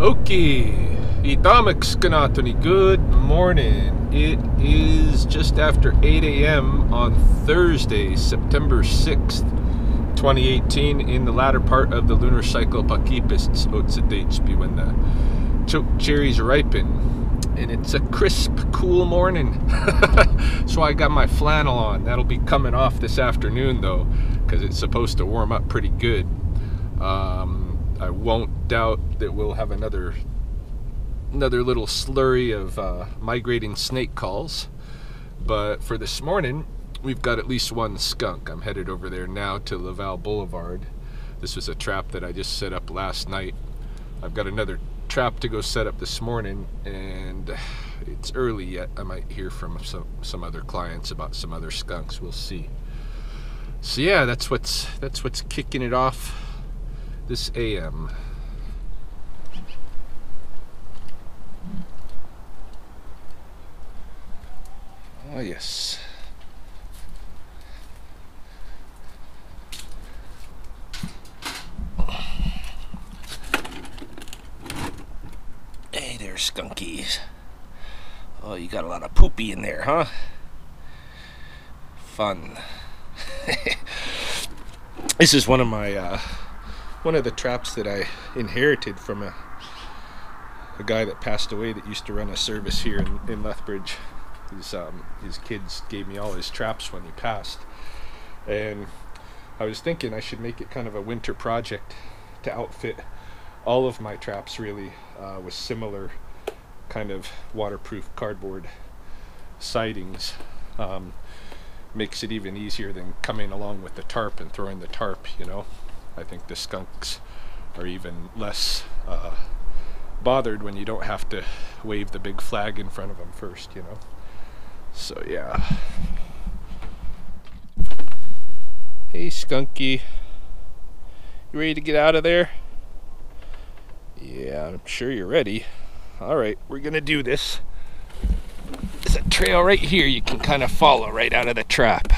Okay, Skanatoni, good morning. It is just after 8 a.m. on Thursday, September 6th, 2018, in the latter part of the lunar cycle Pakipists Otsitechpi when the choke cherries ripen. And it's a crisp, cool morning. so I got my flannel on. That'll be coming off this afternoon though, because it's supposed to warm up pretty good. Um, I won't doubt that we'll have another another little slurry of uh, migrating snake calls. But for this morning, we've got at least one skunk. I'm headed over there now to Laval Boulevard. This was a trap that I just set up last night. I've got another trap to go set up this morning, and it's early yet. I might hear from some some other clients about some other skunks. We'll see. So yeah, that's what's that's what's kicking it off this AM. Oh, yes. Hey there, skunkies. Oh, you got a lot of poopy in there, huh? Fun. this is one of my uh, one of the traps that I inherited from a a guy that passed away that used to run a service here in, in Lethbridge. His um, his kids gave me all his traps when he passed, and I was thinking I should make it kind of a winter project to outfit all of my traps really uh, with similar kind of waterproof cardboard sidings. Um, makes it even easier than coming along with the tarp and throwing the tarp, you know. I think the skunks are even less uh, bothered when you don't have to wave the big flag in front of them first, you know. So yeah. Hey Skunky, you ready to get out of there? Yeah, I'm sure you're ready. All right, we're gonna do this. There's a trail right here you can kind of follow right out of the trap.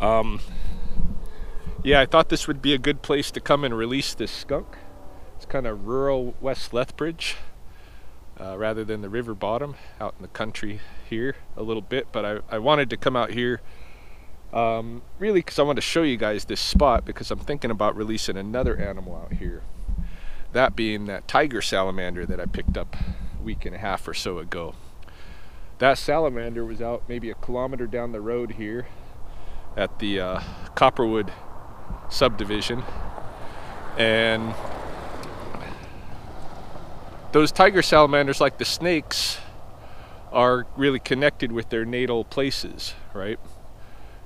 Um, yeah, I thought this would be a good place to come and release this skunk. It's kind of rural West Lethbridge uh, rather than the river bottom out in the country here a little bit. But I, I wanted to come out here um, really because I want to show you guys this spot because I'm thinking about releasing another animal out here. That being that tiger salamander that I picked up a week and a half or so ago. That salamander was out maybe a kilometer down the road here at the uh, Copperwood subdivision. And those tiger salamanders, like the snakes, are really connected with their natal places, right?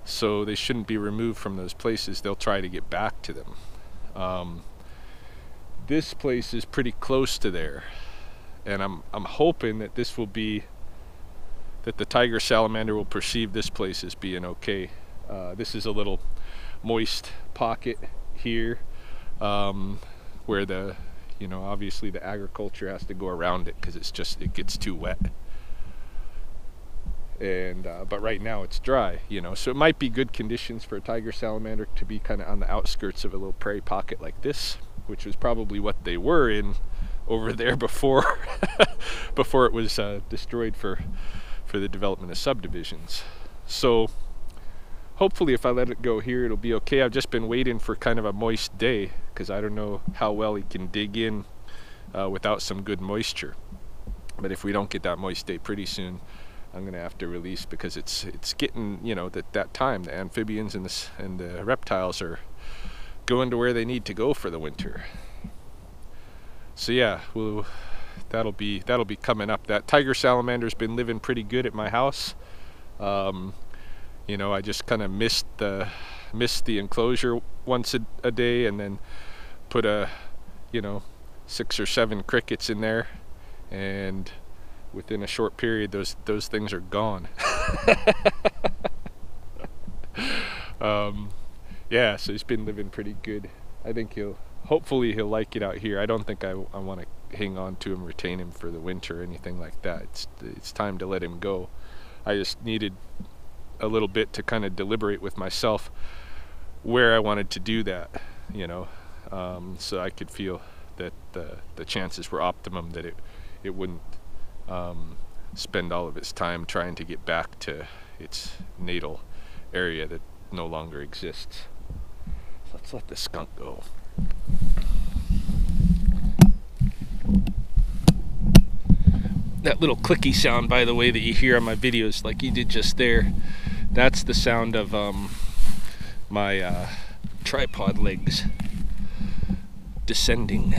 So they shouldn't be removed from those places. They'll try to get back to them. Um, this place is pretty close to there, and I'm I'm hoping that this will be that the tiger salamander will perceive this place as being okay. Uh, this is a little moist pocket here um, where the you know obviously the agriculture has to go around it because it's just it gets too wet. And uh, but right now it's dry you know so it might be good conditions for a tiger salamander to be kind of on the outskirts of a little prairie pocket like this which was probably what they were in over there before before it was uh, destroyed for for the development of subdivisions. So hopefully if I let it go here it'll be okay. I've just been waiting for kind of a moist day because I don't know how well he can dig in uh, without some good moisture. But if we don't get that moist day pretty soon, I'm gonna have to release because it's it's getting you know that that time the amphibians and the and the reptiles are going to where they need to go for the winter. So yeah, we'll, that'll be that'll be coming up. That tiger salamander's been living pretty good at my house. Um, you know I just kind of missed the missed the enclosure once a, a, day and then put a you know six or seven crickets in there. And within a short period those those things are gone. Um, yeah so he's been living pretty good. I think he'll hopefully he'll like it out here. I don't think I, I want to hang on to him retain him for the winter or anything like that. It's it's time to let him go. I just needed a little bit to kind of deliberate with myself where I wanted to do that, you know, um, so I could feel that the the chances were optimum that it it wouldn't um, spend all of its time trying to get back to its natal area that no longer exists. Let's let the skunk go. That little clicky sound, by the way, that you hear on my videos, like you did just there, that's the sound of um, my uh, tripod legs descending.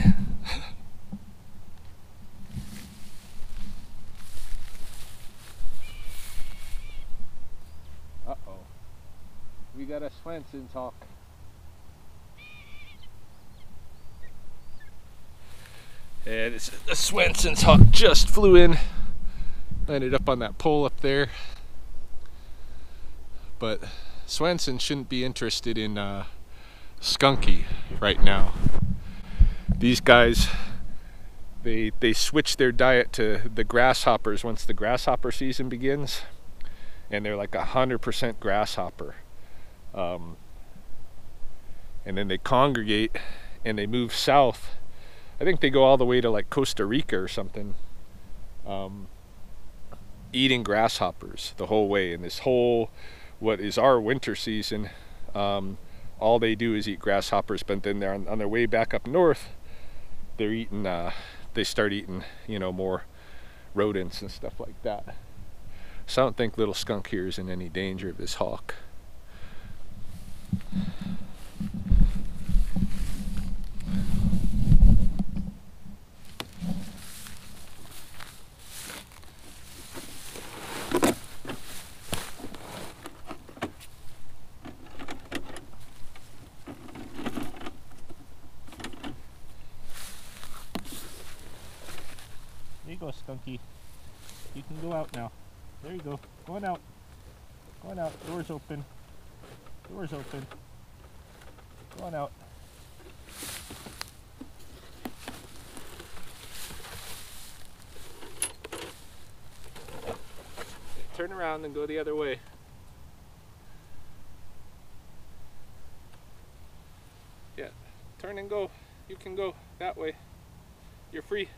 Uh oh. We got a Swainson's hawk. And it's a Swainson's hawk just flew in. Landed up on that pole up there. But Swainson shouldn't be interested in uh, skunky right now. These guys, they they switch their diet to the grasshoppers once the grasshopper season begins, and they're like a hundred percent grasshopper. Um, and then they congregate and they move south. I think they go all the way to like Costa Rica or something. Um, eating grasshoppers the whole way, and this whole what is our winter season. Um, all they do is eat grasshoppers, but then they're on, on their way back up north, they're eating, uh, they start eating, you know, more rodents and stuff like that. So I don't think little skunk here is in any danger of this hawk. There you go, Skunky. You can go out now. There you go. Going out. Going out. Doors open. Doors open. Going out. Turn around and go the other way. Yeah. Turn and go. You can go that way. You're free.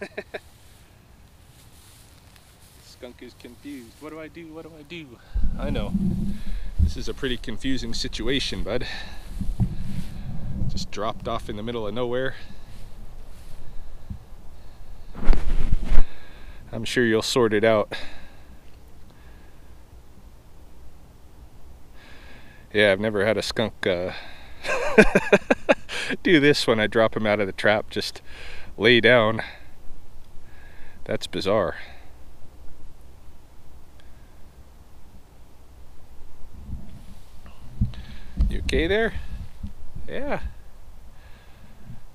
Skunk is confused. What do I do? What do I do? I know. This is a pretty confusing situation, bud. Just dropped off in the middle of nowhere. I'm sure you'll sort it out. Yeah, I've never had a skunk uh, do this when I drop him out of the trap. Just lay down. That's bizarre. You okay there? Yeah.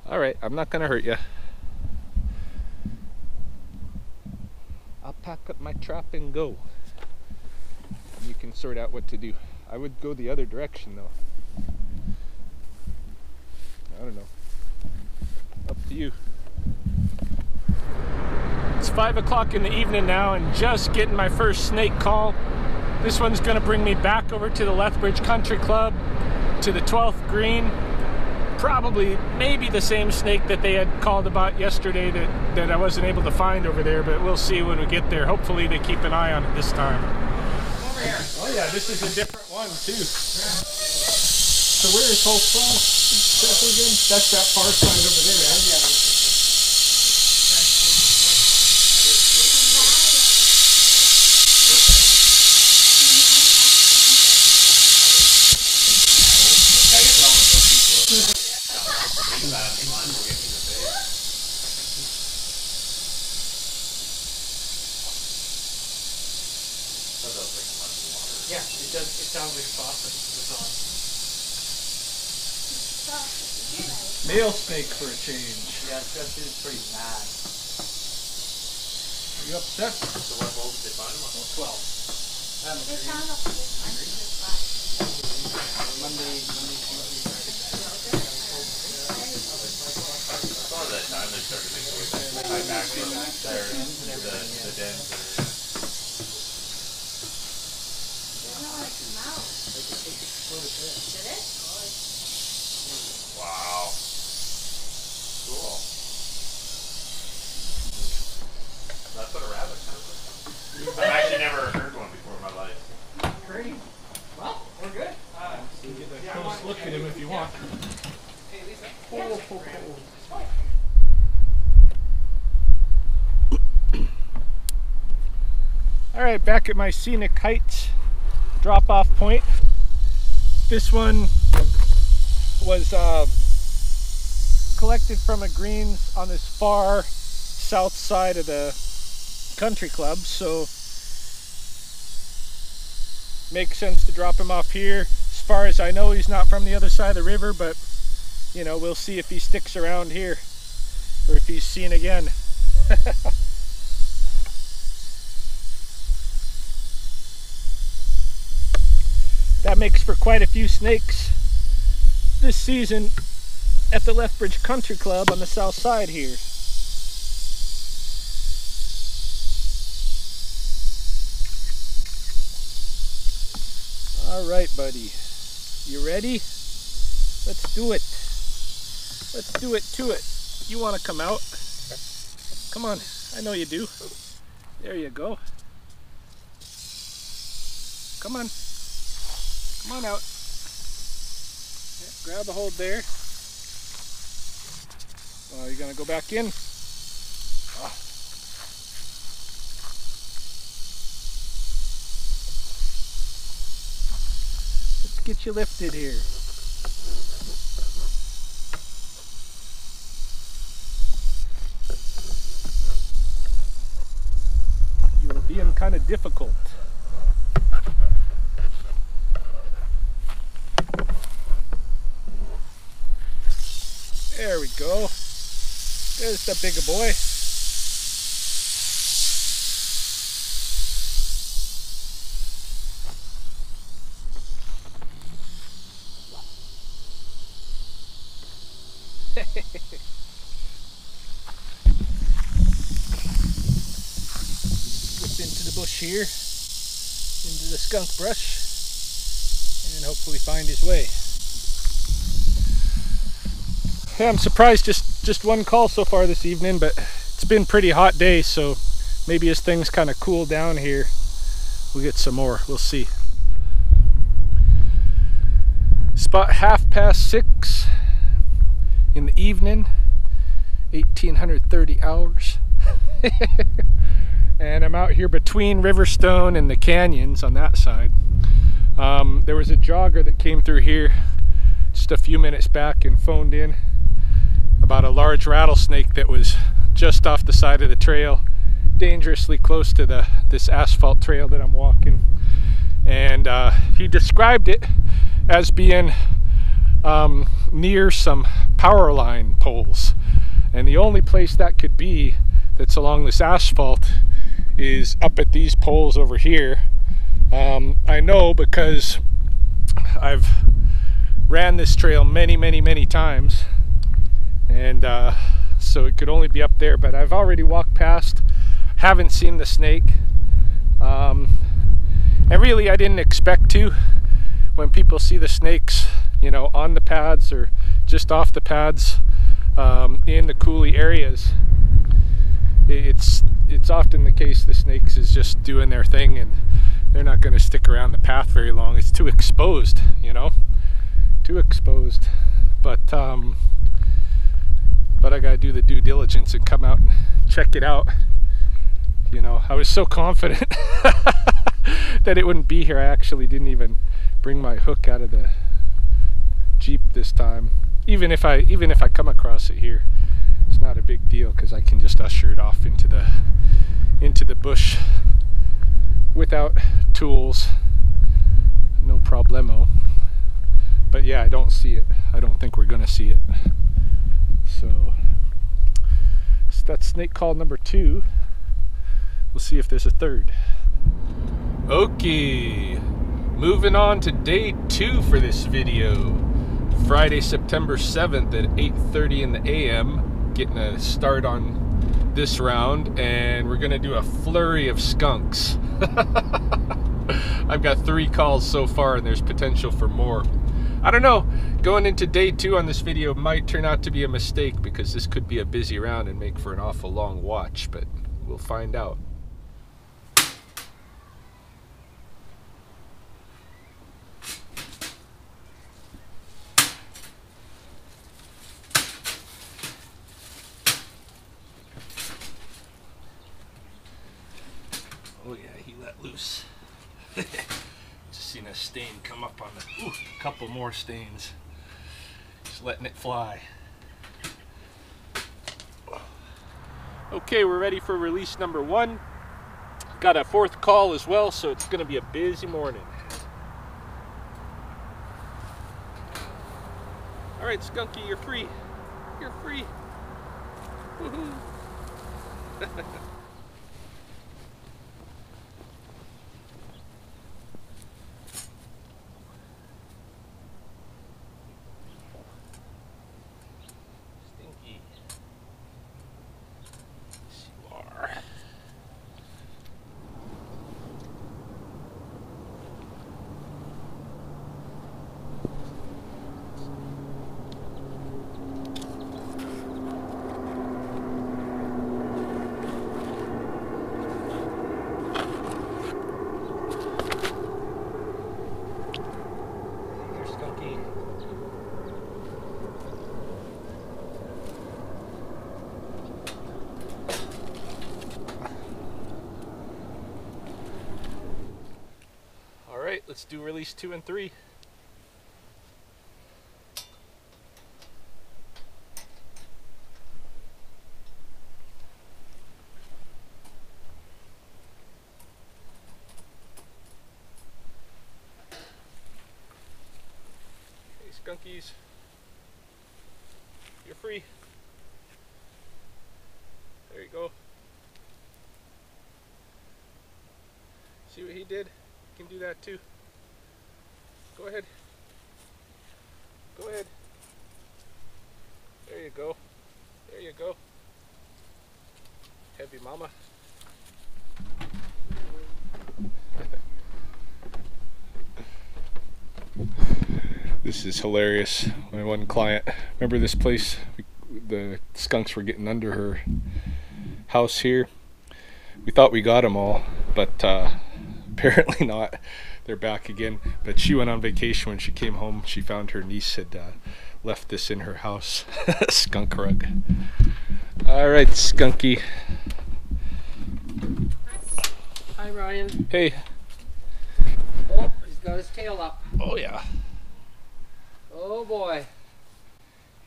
All right, I'm not gonna hurt you. I'll pack up my trap and go. You can sort out what to do. I would go the other direction though. I don't know. Up to you. It's five o'clock in the evening now and just getting my first snake call. This one's gonna bring me back over to the Lethbridge Country Club to the 12th green. Probably, maybe the same snake that they had called about yesterday that, that I wasn't able to find over there, but we'll see when we get there. Hopefully they keep an eye on it this time. Over here. Oh yeah, this is a different one too. So where is Whole from? That's that far side over there, right? Yeah, it does. It sounds like faucet. Male snake for a change. Yeah, Gus is pretty mad. Are you upset? So what holes did they find him on? Twelve. They found a whole this last Monday, Monday, Tuesday, A lot of that time they started making way back, high back in there, the, the dens. There's not like come out. Did it? Wow. I've actually never heard one before in my life. Great. Well, we're good. Uh, Get a close look at him if you want. hey, Lisa. All right, back at my scenic heights drop off point. This one was uh, collected from a greens on this far south side of the country club, so makes sense to drop him off here. As far as I know, he's not from the other side of the river, but you know, we'll see if he sticks around here or if he's seen again. that makes for quite a few snakes this season at the Lethbridge Country Club on the south side here. All right, buddy. You ready? Let's do it. Let's do it to it. You want to come out? Come on. I know you do. There you go. Come on. Come on out. Yeah, grab a hold there. Oh, you gonna go back in? Get you lifted here. You are being kind of difficult. There we go. There's the bigger boy. Whip into the bush here, into the skunk brush, and hopefully find his way. Yeah, I'm surprised just just one call so far this evening, but it's been pretty hot day, so maybe as things kind of cool down here, we'll get some more. We'll see. It's about half past six in the evening, 1830 hours. and I'm out here between Riverstone and the canyons on that side. Um, there was a jogger that came through here just a few minutes back and phoned in about a large rattlesnake that was just off the side of the trail, dangerously close to the this asphalt trail that I'm walking. And uh, he described it as being um, near some power line poles. And the only place that could be that's along this asphalt is up at these poles over here. Um, I know because I've ran this trail many, many, many times and uh, so it could only be up there. But I've already walked past, haven't seen the snake, um, and really I didn't expect to. When people see the snakes, you know, on the pads or just off the pads um, in the coulee areas, it's it's often the case the snakes is just doing their thing and they're not going to stick around the path very long. It's too exposed, you know, too exposed. But um, but I gotta do the due diligence and come out and check it out. You know, I was so confident that it wouldn't be here. I actually didn't even bring my hook out of the Jeep this time. Even if I even if I come across it here, not a big deal because I can just usher it off into the into the bush without tools. No problemo. But yeah, I don't see it. I don't think we're gonna see it. So, so that's snake call number two. We'll see if there's a third. Okay, moving on to day two for this video. Friday, September 7th at 8.30 in the AM. Getting a start on this round and we're gonna do a flurry of skunks. I've got three calls so far and there's potential for more. I don't know, going into day two on this video might turn out to be a mistake because this could be a busy round and make for an awful long watch, but we'll find out. Oh yeah, he let loose. Just seen a stain come up on the. Ooh, a couple more stains. Just letting it fly. Okay, we're ready for release number one. Got a fourth call as well, so it's gonna be a busy morning. All right, Skunky, you're free. You're free. Woohoo. Stinky. Yes, you are. Here, Skunky. All right, let's do release two and three. Hey, skunkies. You're free. There you go. See what he did? You can do that too. Go ahead. Go ahead. There you go. There you go. Heavy mama. This is hilarious. My one client, remember this place? The skunks were getting under her house here. We thought we got them all, but uh, apparently not. They're back again. But she went on vacation when she came home. She found her niece had uh, left this in her house. Skunk rug. All right, Skunky. Hi, Ryan. Hey. Oh, he's got his tail up. Oh yeah. Oh boy.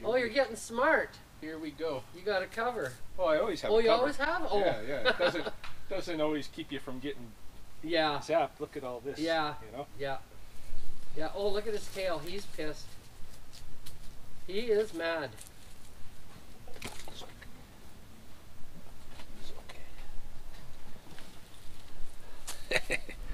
Oh, you're getting smart. Here we go. You got a cover. Oh, I always have. Oh, a you cover. always have? Oh. Yeah, yeah. It doesn't doesn't always keep you from getting Yeah. zapped. Look at all this. Yeah. You know. Yeah. Yeah. Oh, look at his tail. He's pissed. He is mad. It's okay. Come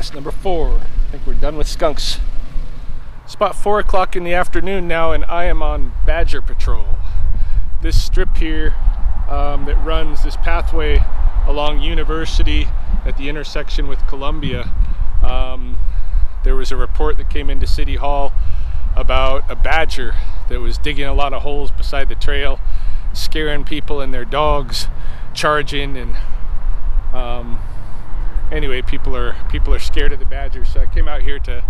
That's number four. I think we're done with skunks. It's about four o'clock in the afternoon now, and I am on badger patrol. This strip here um, that runs this pathway along University at the intersection with Columbia. Um, there was a report that came into City Hall about a badger that was digging a lot of holes beside the trail, scaring people and their dogs, charging and um, anyway, people are people are scared of the badger. So I came out here to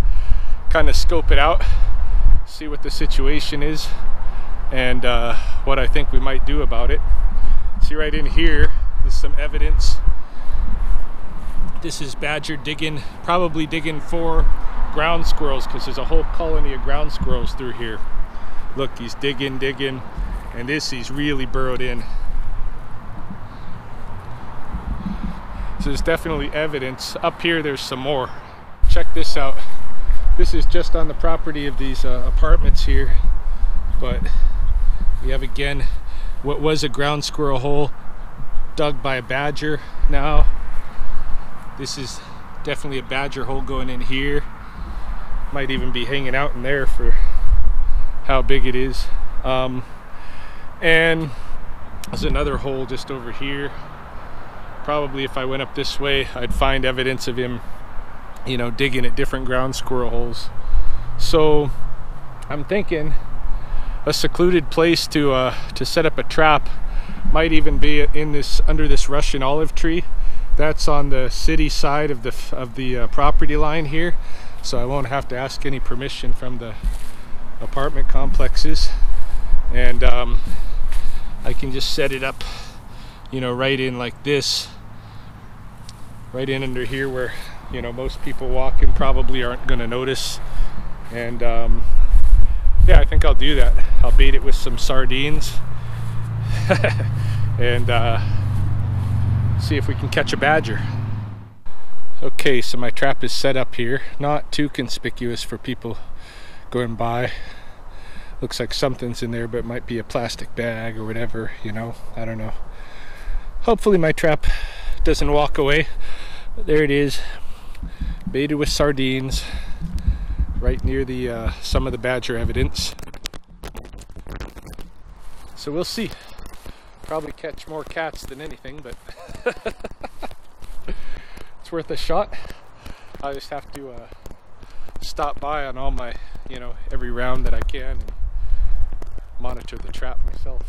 kind of scope it out, see what the situation is, and uh, what I think we might do about it. See right in here, there's some evidence. This is badger digging, probably digging for ground squirrels because there's a whole colony of ground squirrels through here. Look, he's digging, digging, and this he's really burrowed in. So there's definitely evidence. Up here, there's some more. Check this out. This is just on the property of these uh, apartments here, but we have again what was a ground squirrel hole dug by a badger now. This is definitely a badger hole going in here. Might even be hanging out in there for how big it is. Um, and there's another hole just over here probably if I went up this way, I'd find evidence of him, you know, digging at different ground squirrel holes. So I'm thinking a secluded place to uh, to set up a trap might even be in this under this Russian olive tree. That's on the city side of the of the uh, property line here, so I won't have to ask any permission from the apartment complexes, and um, I can just set it up, you know, right in like this, right in under here where you know most people walking probably aren't going to notice, and um, yeah, I think I'll do that. I'll bait it with some sardines and uh, see if we can catch a badger. Okay, so my trap is set up here. Not too conspicuous for people going by. Looks like something's in there, but it might be a plastic bag or whatever, you know. I don't know. Hopefully, my trap doesn't walk away. But there it is. Baited with sardines right near the uh, some of the badger evidence. So we'll see. Probably catch more cats than anything, but it's worth a shot. I just have to uh, stop by on all my, you know, every round that I can and monitor the trap myself.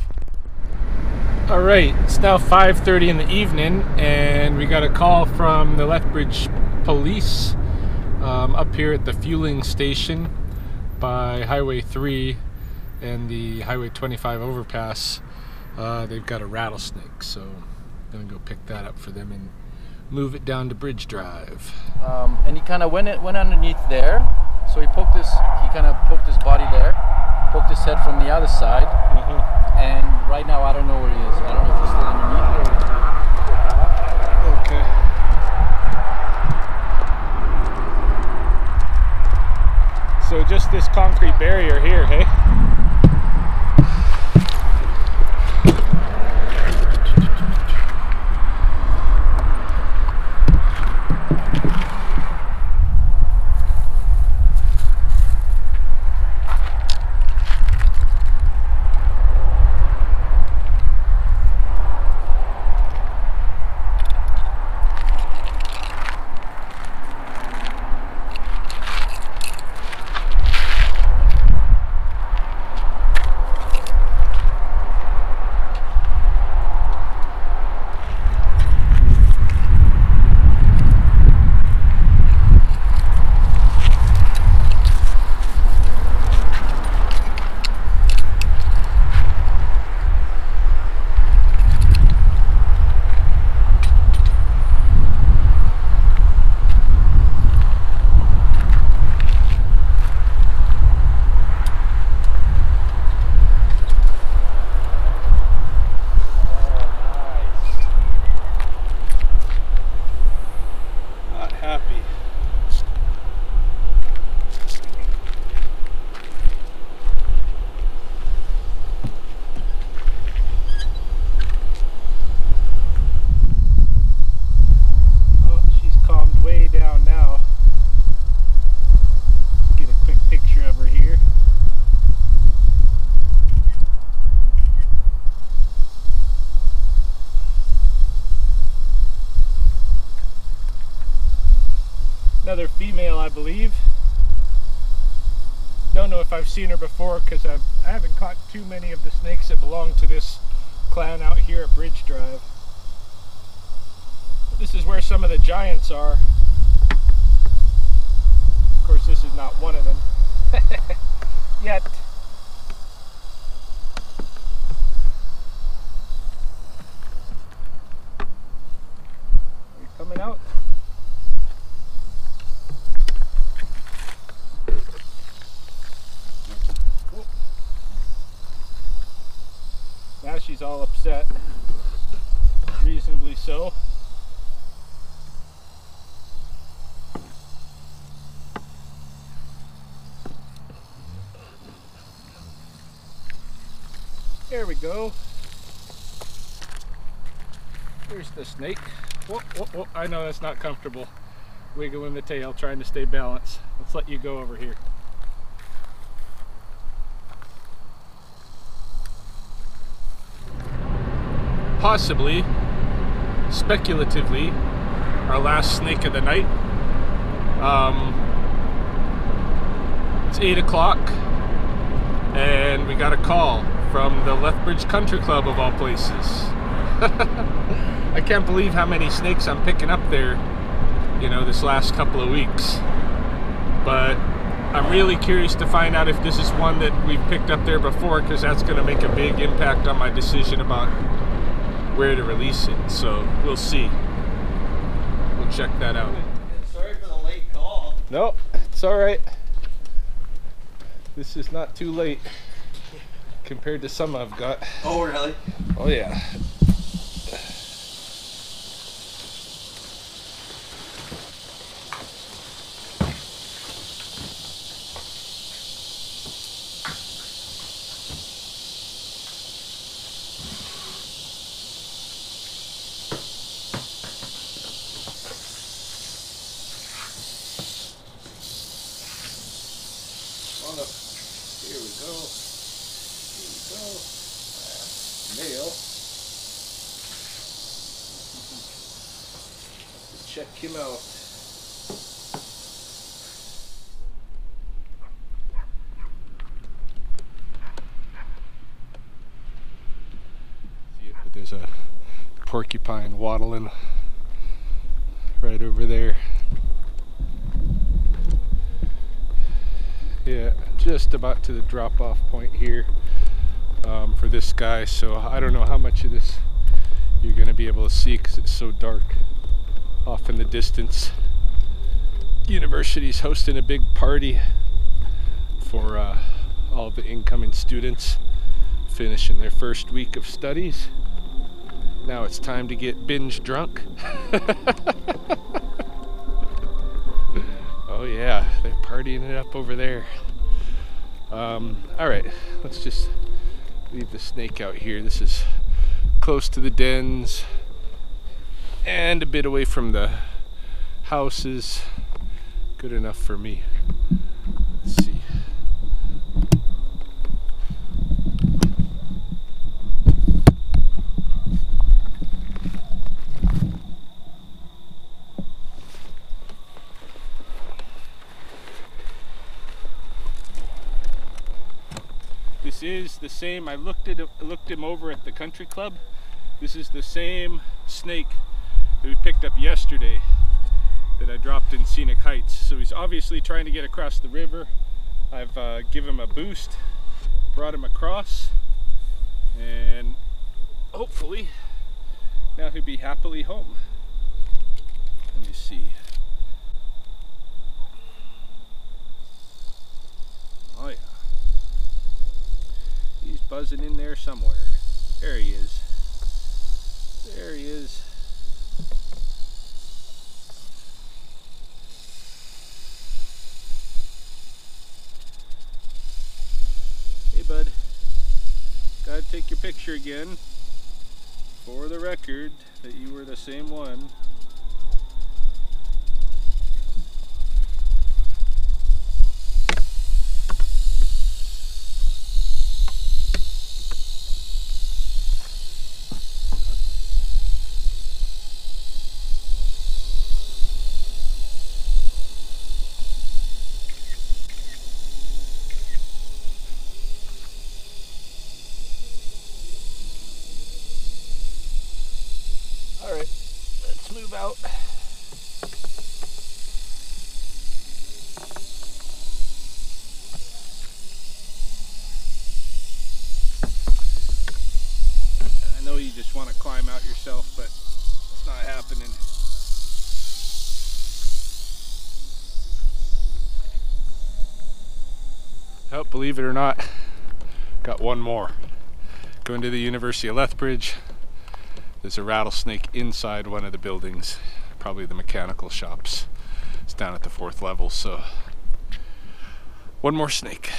All right, it's now 5:30 in the evening, and we got a call from the Lethbridge Police um, up here at the fueling station by Highway 3 and the Highway 25 overpass. Uh, they've got a rattlesnake, so I'm gonna go pick that up for them and move it down to Bridge Drive. um, and he kind of went it went underneath there. So he poked his he kind of poked his body there, poked his head from the other side, mm-hmm. and right now I don't know where he is. I don't know if he's still underneath or. Okay. So just this concrete barrier here, hey? Not happy. Oh, she's calmed way down now. Get a quick picture of her here. Another female, I believe. Don't know if I've seen her before because I haven't caught too many of the snakes that belong to this clan out here at Bridge Drive. This is where some of the giants are. Of course, this is not one of them. Yet. Are you coming out? Cool. Now she's all upset. Reasonably so. There we go. Here's the snake. Whoa, whoa, whoa. I know that's not comfortable. Wiggling the tail, trying to stay balanced. Let's let you go over here. Possibly, speculatively, our last snake of the night. Um, It's 8 o'clock, and we got a call from the Lethbridge Country Club of all places. I can't believe how many snakes I'm picking up there, you know, this last couple of weeks. But I'm really curious to find out if this is one that we've picked up there before, because that's going to make a big impact on my decision about where to release it. So we'll see. We'll check that out. Sorry for the late call. No, it's all right. This is not too late compared to some I've got. Oh, really? Oh yeah. On up. Here we go. Here we go. Nail. Let's check him out. There's a porcupine waddling right over there. Yeah, just about to the drop off point here um, for this guy. So I don't know how much of this you're going to be able to see because it's so dark off in the distance. University's hosting a big party for uh, all the incoming students finishing their first week of studies. Now it's time to get binge drunk. Oh yeah, they're partying it up over there. Um, all right, let's just leave the snake out here. This is close to the dens and a bit away from the houses. Good enough for me. Let's see. This is the same. I looked at looked him over at the country club. This is the same snake that we picked up yesterday that I dropped in Scenic Heights. So he's obviously trying to get across the river. I've uh, given him a boost, brought him across, and hopefully now he'll be happily home. Let me see. Oh yeah. He's buzzing in there somewhere. There he is. There he is. Hey, bud. Gotta take your picture again for the record that you were the same one. Let's out. I know you just want to climb out yourself, but it's not happening. Oh, believe it or not, got one more. Going to the University of Lethbridge. There's a rattlesnake inside one of the buildings, probably the mechanical shops. It's down at the fourth level, so one more snake.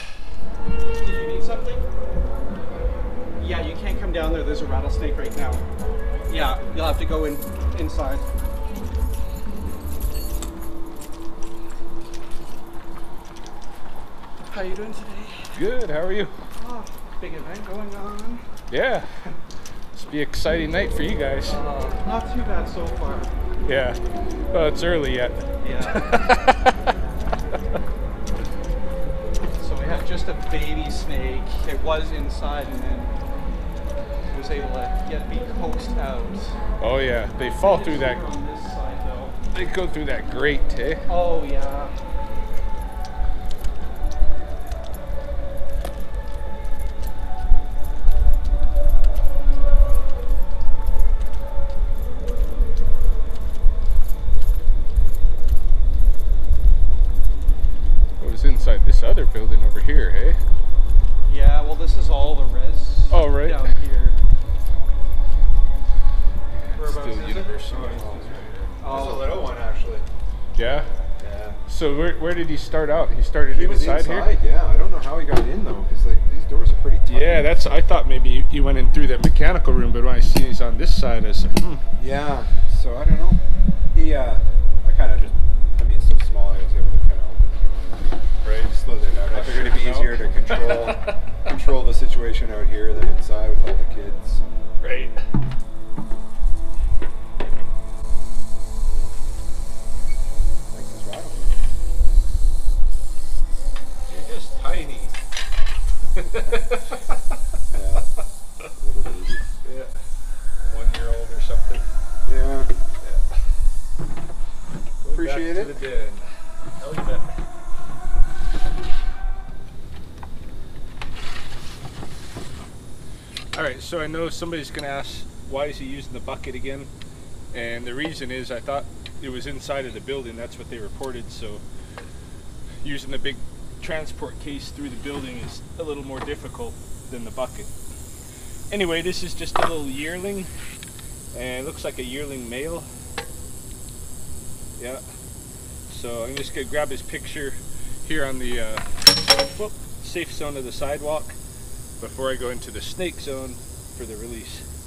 Did you need something? Yeah, you can't come down there. There's a rattlesnake right now. Yeah, you'll have to go in inside. How are you doing today? Good, how are you? Oh, big event going on. Yeah. Be exciting night for you guys. Uh, not too bad so far. Yeah. Well, it's early yet. Yeah. So we have just a baby snake. It was inside and then it was able to get be coaxed out. Oh yeah, they fall through that. side. They go through that grate, eh? Oh yeah. Did he start out? He started He inside, inside, here. yeah. I don't know how he got in though, because like these doors are pretty tight. Yeah, that's. I thought maybe he went in through that mechanical room, but when I see he's on this side, I said, hmm. Yeah. So I don't know. He, uh, I kind of just, I mean, it's so small, I was able to kind of open the door Right. it out. I figured it'd be easier to control, control the situation out here than inside with all the kids. Right. So I know somebody's gonna ask why is he using the bucket again, and the reason is I thought it was inside of the building. That's what they reported. So using the big transport case through the building is a little more difficult than the bucket. Anyway, this is just a little yearling, and it looks like a yearling male. Yeah. So I'm just gonna grab his picture here on the uh, whoop, safe zone of the sidewalk before I go into the snake zone for the release.